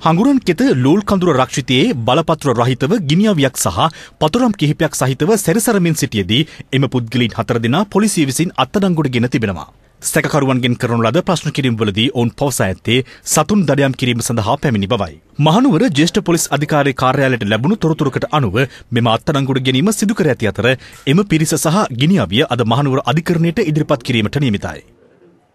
හඟුරන් කෙත ලූල් කඳුර රක්ෂිතයේ බලපත්‍ර රහිතව ගිනිියාවියක් සහ පතුරම් කිහිපයක් සහිතව සැරිසරමින් සිටියදී එම පුද්ගලින් හතර දෙනා පොලිසිය විසින් අත්තඩංගුට ගෙන තිබෙනවා. සැකරුවන්ගෙන් කරනු ලද ප්‍රශ්න කිරීම්වලදී ඔවුන් පවසා ඇත්තේ සතුන් දඩයම් කිරීම සඳහා පැමිණි බවයි. මහනුවර ජේෂ්ඨ පොලිස් අධිකාරී කාර්යාලයට ලැබුණු තොරතුරකට අනුව මෙම අත්අඩංගුවට ගැනීම සිදු කර ඇති අතර එම පිරිස සහ ගිනිඅවිය අද මහනුවර අධිකරණයට ඉදිරිපත් කිරීමට නියමිතයි.